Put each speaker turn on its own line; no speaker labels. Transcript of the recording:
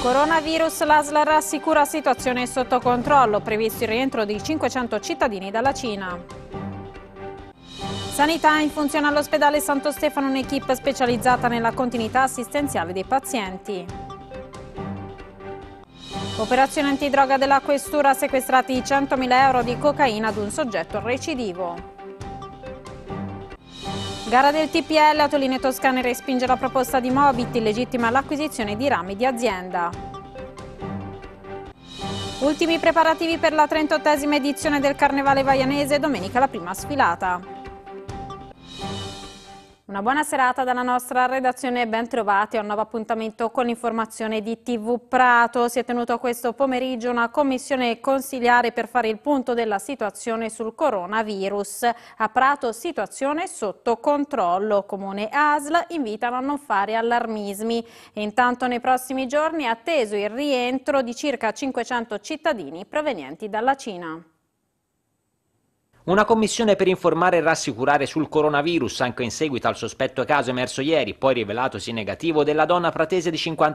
Coronavirus, l'ASL rassicura situazione sotto controllo, previsto il rientro di 500 cittadini dalla Cina. Sanità in funzione all'ospedale Santo Stefano un'equipe specializzata nella continuità assistenziale dei pazienti. Operazione antidroga della questura, sequestrati 100.000 euro di cocaina ad un soggetto recidivo. Gara del TPL, Autolinee Toscane respinge la proposta di Mobit, illegittima l'acquisizione di rami di azienda. Ultimi preparativi per la 38esima edizione del Carnevale Vaianese, domenica la prima sfilata. Una buona serata dalla nostra redazione e ben a un nuovo appuntamento con l'informazione di TV Prato. Si è tenuto questo pomeriggio una commissione consigliare per fare il punto della situazione sul coronavirus. A Prato situazione sotto controllo. Comune ASL invitano a non fare allarmismi. Intanto nei prossimi giorni è atteso il rientro di circa 500 cittadini provenienti dalla Cina.
Una commissione per informare e rassicurare sul coronavirus anche in seguito al sospetto caso emerso ieri, poi rivelatosi negativo, della donna pratese di 50